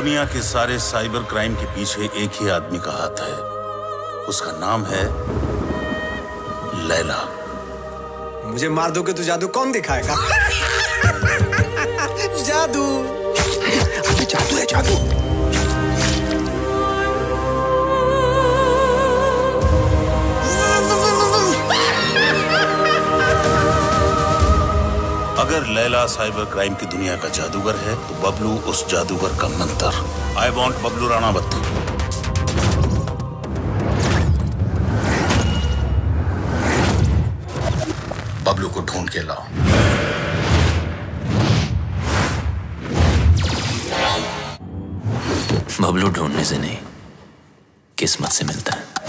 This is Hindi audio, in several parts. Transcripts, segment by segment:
दुनिया के सारे साइबर क्राइम के पीछे एक ही आदमी का हाथ है। उसका नाम है लैला। मुझे मार दोगे तो जादू कौन दिखाएगा? जादू। अबे जादू है जादू। अगर लैला साइबर क्राइम की दुनिया का जादूगर है तो बबलू उस जादूगर का मंत्र। आई वॉन्ट बबलू राणावत बबलू को ढूंढ के लाओ। बबलू ढूँढने से नहीं, किस्मत से मिलता है।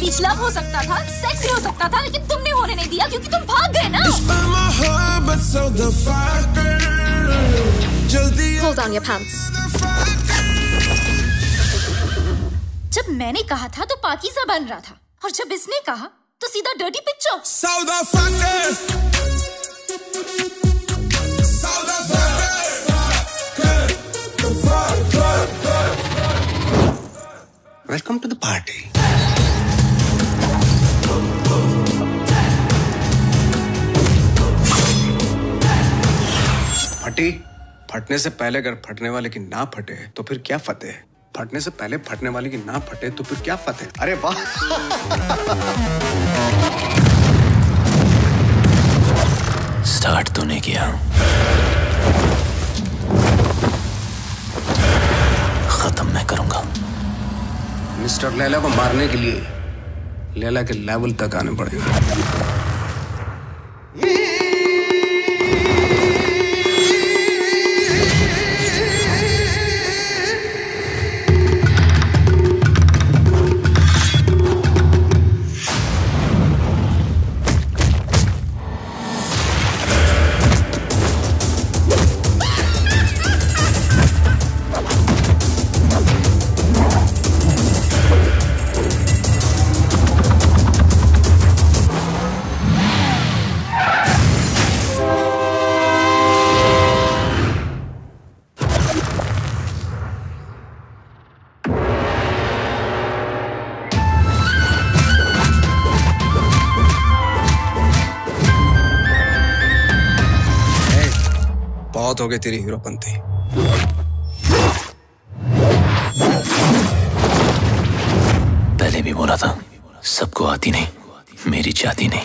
बीच लव हो सकता था सेक्स भी हो सकता था लेकिन तुमने होने नहीं दिया क्योंकि तुम भाग गए ना। Hold on your pants. जब मैंने कहा था तो पाकीज़ा बन रहा था और जब इसने कहा तो सीधा डर्टी पिक्चर सौ दफ़ा कर सौ दफ़ा फटी। फटने से पहले अगर फटने वाले की ना फटे तो फिर क्या फतेह फटने से पहले फटने वाले की ना फटे तो फिर क्या फतेह अरे वाह! स्टार्ट तूने किया। खत्म मैं करूँगा। मिस्टर लैला को मारने के लिए लैला के लेवल तक आने पड़ेगा। बहुत हो गई तेरी हीरोपंती पहले भी बोला था, सबको आती नहीं, मेरी जाती नहीं।